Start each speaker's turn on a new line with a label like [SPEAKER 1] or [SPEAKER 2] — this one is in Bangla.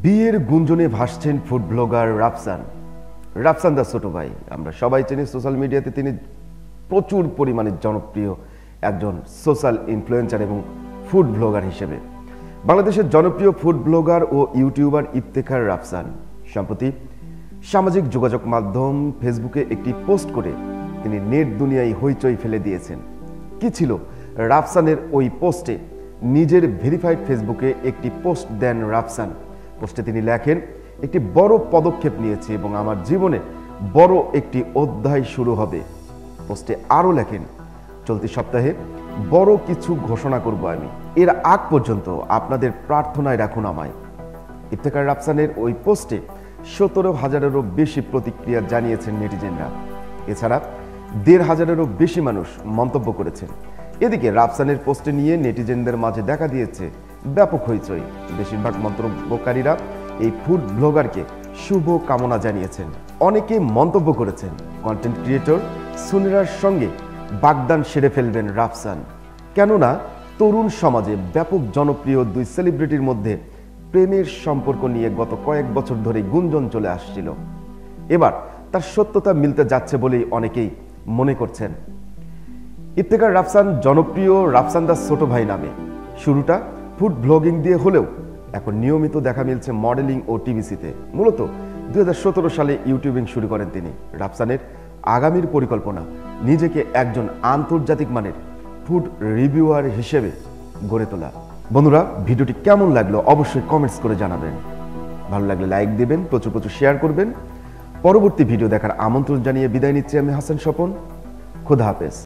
[SPEAKER 1] বিয়ের গুঞ্জনে ভাসছেন food blogger Rafsan. Rafsan the Choto Bhai, আমরা সবাই চিনি সোশ্যাল মিডিয়াতে তিনি প্রচুর পরিমাণে জনপ্রিয় একজন সোশ্যাল ইনফ্লুয়েন্সার এবং ফুড ব্লগার হিসেবে। বাংলাদেশের জনপ্রিয় ফুড ব্লগার ও ইউটিউবার ইফতেখার রাফসান। সম্প্রতি সামাজিক যোগাযোগ মাধ্যম ফেসবুকে একটি পোস্ট করে তিনি নেট দুনিয়ায় হইচই ফেলে দিয়েছেন। কি ছিল রাফসানের ওই পোস্টে নিজের ভেরিফাইড ফেসবুকে একটি পোস্ট দেন রাফসান। পোস্টে তিনি লেখেন, একটি বড় পদক্ষেপ নিয়েছি এবং আমার জীবনে বড় একটি অধ্যায় শুরু হবে। পোস্টে আরও লেখেন, চলতি সপ্তাহে বড় কিছু ঘোষণা করব আমি। এর আগ পর্যন্ত আপনাদের প্রার্থনায় রাখুন আমায়। ইফতেখার রাফসানের ওই পোস্টে সতেরো হাজারেরও বেশি প্রতিক্রিয়া জানিয়েছেন নেটিজেনরা। এছাড়া দেড় হাজারেরও বেশি মানুষ মন্তব্য করেছেন। এদিকে রাফসানের পোস্টে নিয়ে নেটিজেনদের মাঝে দেখা দিয়েছে ব্যাপক হইচই। বেশিরভাগ মন্তব্যকারীরা এই ফুড ব্লগারকে শুভ কামনা জানিয়েছেন। অনেকে মন্তব্য করেছেন কন্টেন্ট ক্রিয়েটর সুনিরার সঙ্গে বাগদান সেরে ফেলবেন রাফসান। কেননা, তরুণ সমাজে ব্যাপক জনপ্রিয় দুই সেলিব্রিটির মধ্যে প্রেমের সম্পর্ক নিয়ে গত কয়েক বছর ধরে গুঞ্জন চলে আসছিল। এবার তার সত্যতা মিলতে যাচ্ছে বলেই অনেকেই মনে করছেন। ইফতেখার রাফসান জনপ্রিয় রাফসান দাস ছোট ভাই নামে। শুরুটা ফুড ব্লগিং দিয়ে হলেও এখন নিয়মিত দেখা মিলছে মডেলিং ও টিভিসিতে। মূলত দুই হাজার সতেরো সালে ইউটিউবিং শুরু করেন তিনি। রাফসানের আগামীর পরিকল্পনা, নিজেকে একজন আন্তর্জাতিক মানের ফুড রিভিউয়ার হিসেবে গড়ে তোলা। বন্ধুরা, ভিডিওটি কেমন লাগল অবশ্যই কমেন্টস করে জানাবেন। ভালো লাগলে লাইক দিবেন, প্রচুর প্রচুর শেয়ার করবেন। পরবর্তী ভিডিও দেখার আমন্ত্রণ জানিয়ে বিদায় নিচ্ছি আমি হাসান স্বপন। খোদা হাফেজ।